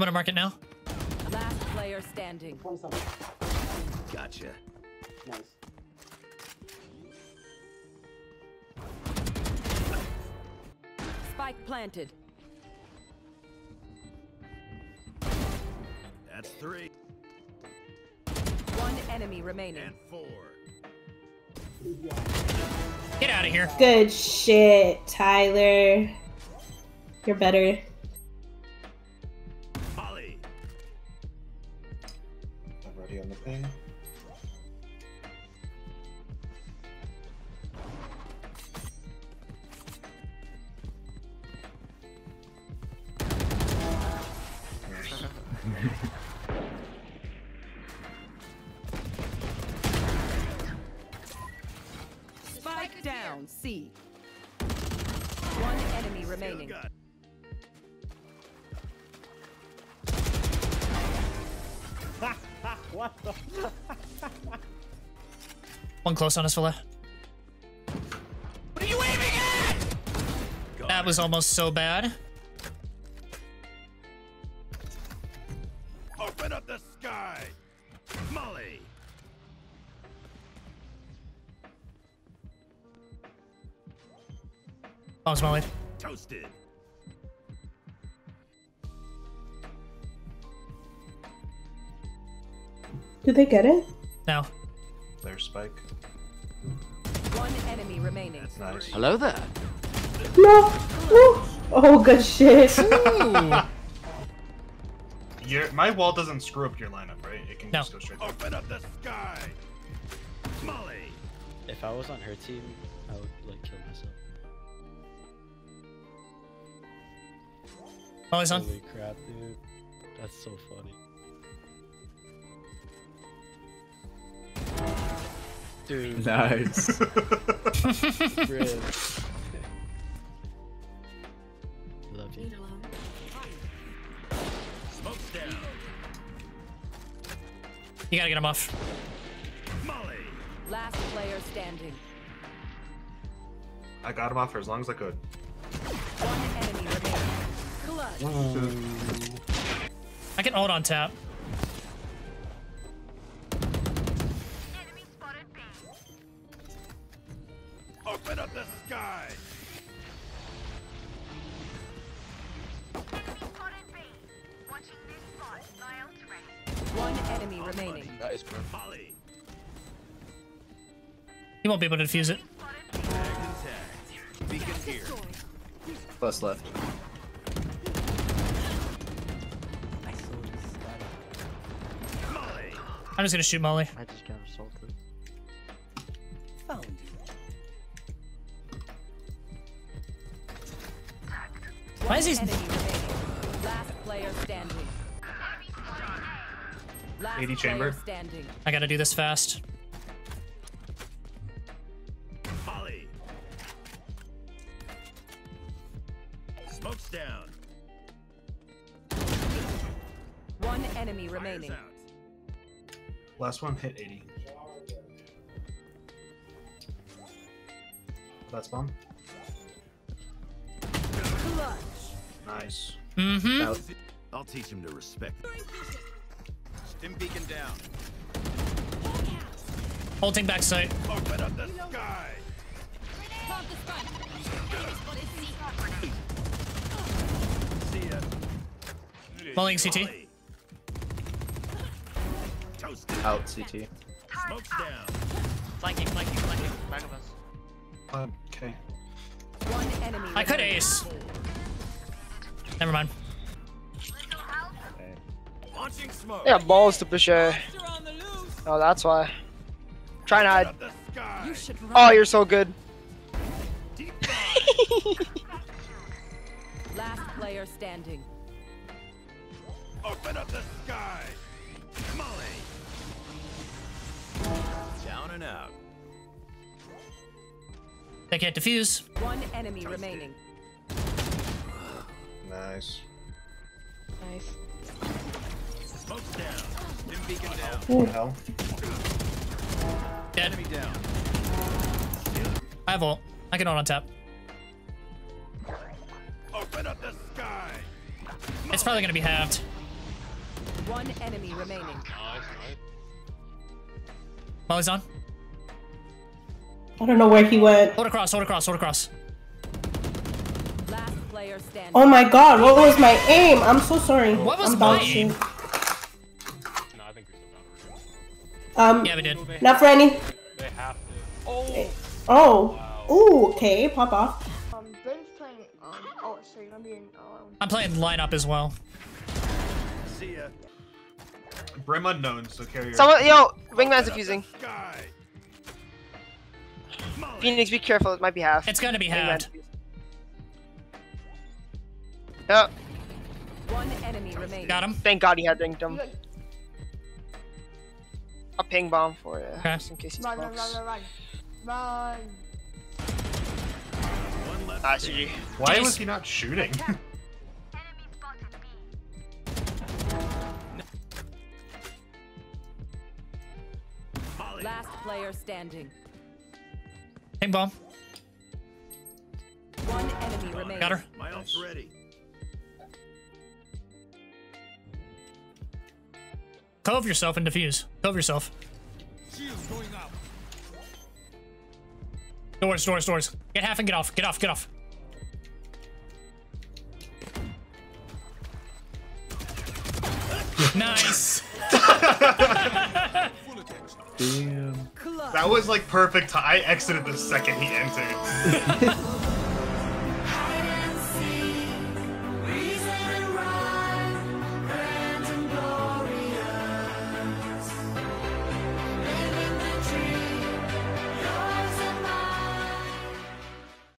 I'm gonna mark it now. Last player standing. Gotcha. Nice. Spike planted. That's three One enemy remaining. and four. Get out of here. Good shit, Tyler. You're better. I'm ready on the ping. Spike down. C. One enemy remaining. got What the? One close on us, fella. What are you aiming at? That was almost so bad. Open up the sky. Molly. Bombs molly. Toasted. Did they get it? No. There's Spike. One enemy remaining. That's Nice. Hello there. No. no. Oh, good shit. Your, my wall doesn't screw up your lineup, right? It can No. just go straight. through. Open up the sky. Molly. If I was on her team, I would like kill myself. Molly's on. Holy crap, dude. That's so funny. Dude, Nice. Love you. You gotta get him off. Molly. Last player standing. I got him off for as long as I could. One enemy remaining. Clutch. I can ult on tap. Open up the sky. One enemy remaining. that is good. Molly. He won't be able to defuse it. Tagged and tagged. Beacon here. Plus left. I'm just gonna shoot Molly. Is he? Last player standing. Last 80 player chamber. standing. I gotta do this fast. Molly. Smoke's down. One enemy Fire's remaining. out. Last one hit 80. That's bomb. Nice. Mm-hmm. Out. I'll teach him to respect. Stim beacon down. Ulting back sight. Open up the sky. See ya. Mulling CT. Out CT. Smoke's down. Flanking, flanking, flanking. Back of us. Okay. One enemy. I could remaining. ace. Never mind. Launching smoke. They got balls to push A. Oh, that's why. Try Open not. up the sky. You. Oh, you're so good. Last player standing. Open up the sky. Molly. Down and out. They can't defuse. One enemy remaining. Nice. Nice. Smoke's down. Stim beacon down. What the hell? Dead. Enemy down. I have ult. I can ult on tap. Open up the sky. It's probably gonna be halved. One enemy remaining. Nice, nice. Molly's on. I don't know where he went. Hold across, hold across, hold across. Last player standing. Oh my god, what was my aim? I'm so sorry. What was I'm my dog aim? No, I think we still got Um, Yeah, we did. not for any. They have to. Oh! Oh. Ooh, okay, pop off. Um, Ben's playing, um, oh, so you're gonna be in, um, I'm playing lineup as well. See ya. Brim unknown, so carrier. Someone, yo, wingman's defusing. Phoenix, be careful. It might be half. It's gonna be half. halved. defusing. Yep. One enemy remaining. Got him. Thank God he had ringed him. A ping bomb for you, Okay. just in case he's run, run, run, run, ah, run. Run. One left. Nice, GG. Why Nice. was he not shooting? Last player standing. Ping bomb. One enemy remaining. Got her. My ult's ready. Cove yourself and defuse. Cove yourself. Shields going up. Doors, doors, doors. Get half and get off. Get off, get off. nice. Damn. That was like perfect. I exited the second he entered.